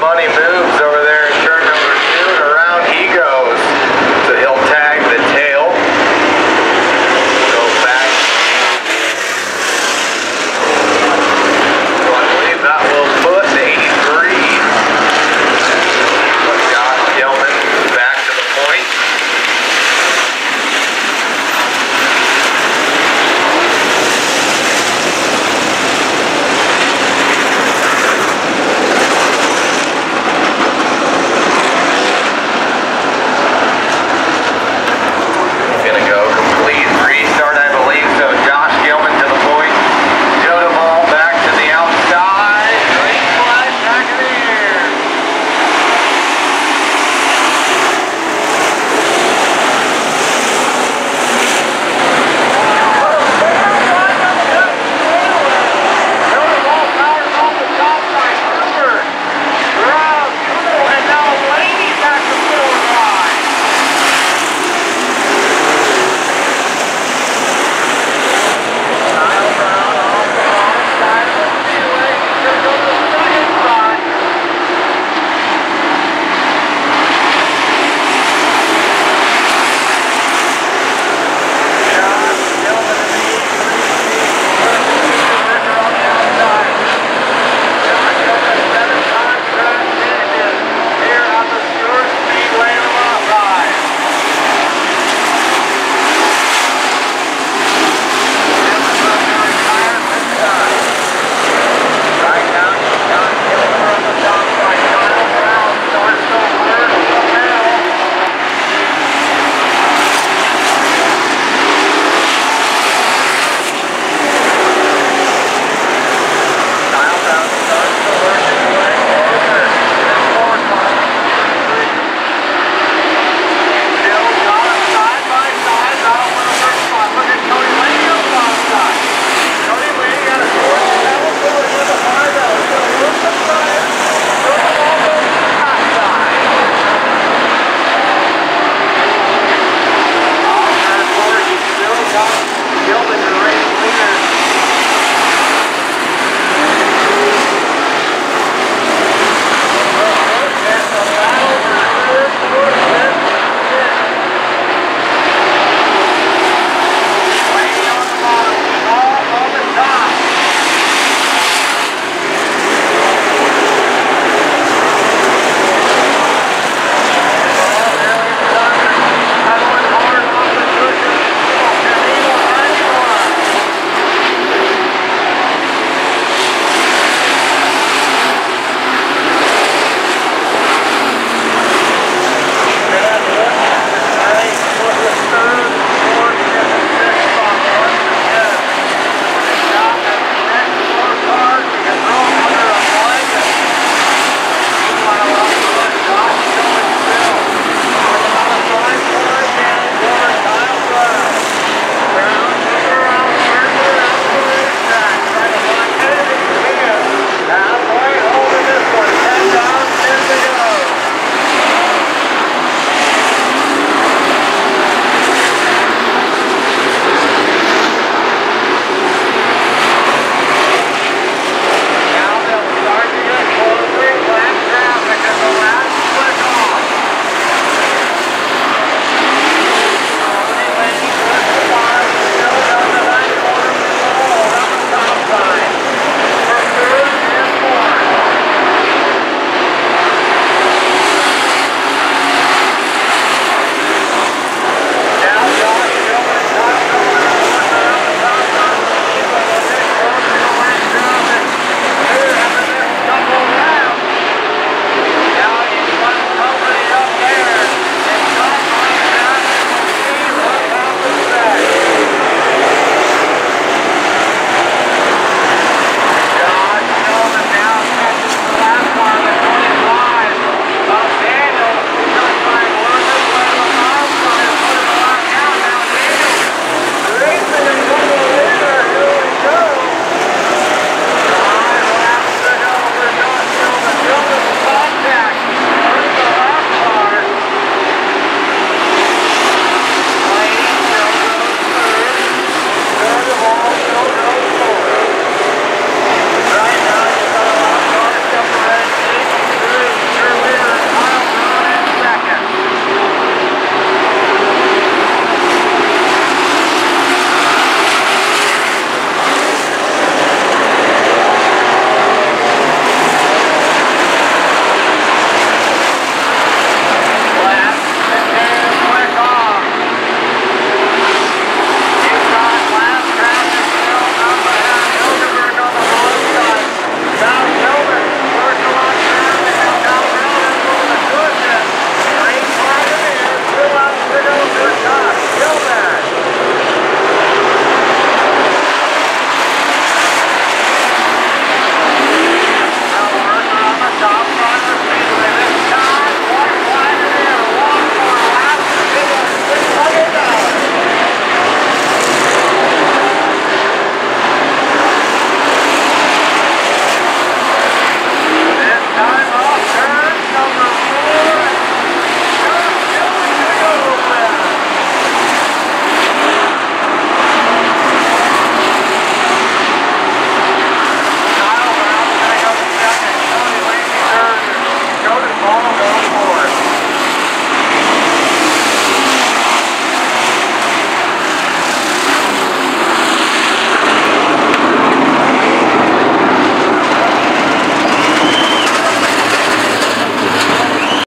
money move.